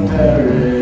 Paris.